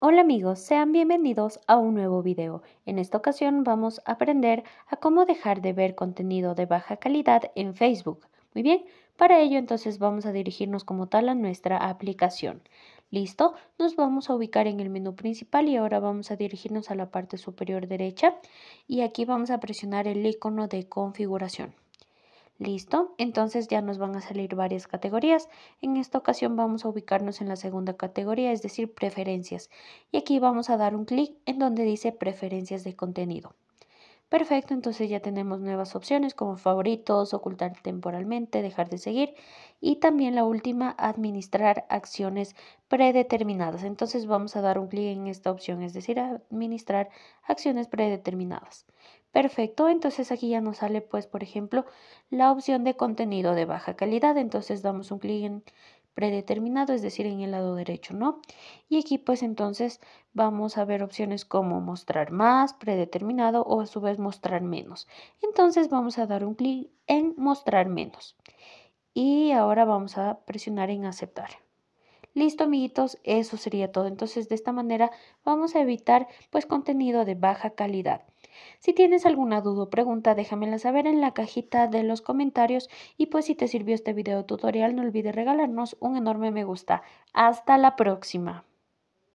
Hola amigos, sean bienvenidos a un nuevo video. En esta ocasión vamos a aprender a cómo dejar de ver contenido de baja calidad en Facebook. Muy bien, para ello entonces vamos a dirigirnos como tal a nuestra aplicación. ¿Listo? Nos vamos a ubicar en el menú principal y ahora vamos a dirigirnos a la parte superior derecha y aquí vamos a presionar el icono de configuración. Listo, entonces ya nos van a salir varias categorías. En esta ocasión vamos a ubicarnos en la segunda categoría, es decir, preferencias. Y aquí vamos a dar un clic en donde dice preferencias de contenido. Perfecto, entonces ya tenemos nuevas opciones como favoritos, ocultar temporalmente, dejar de seguir y también la última, administrar acciones predeterminadas. Entonces vamos a dar un clic en esta opción, es decir, administrar acciones predeterminadas. Perfecto, entonces aquí ya nos sale pues por ejemplo la opción de contenido de baja calidad, entonces damos un clic en predeterminado, es decir, en el lado derecho, ¿no? Y aquí pues entonces vamos a ver opciones como mostrar más, predeterminado o a su vez mostrar menos. Entonces vamos a dar un clic en mostrar menos. Y ahora vamos a presionar en aceptar. Listo, amiguitos, eso sería todo. Entonces, de esta manera vamos a evitar pues contenido de baja calidad. Si tienes alguna duda o pregunta, déjamela saber en la cajita de los comentarios y pues si te sirvió este video tutorial, no olvides regalarnos un enorme me gusta. Hasta la próxima.